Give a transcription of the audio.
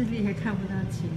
自己也看不到清。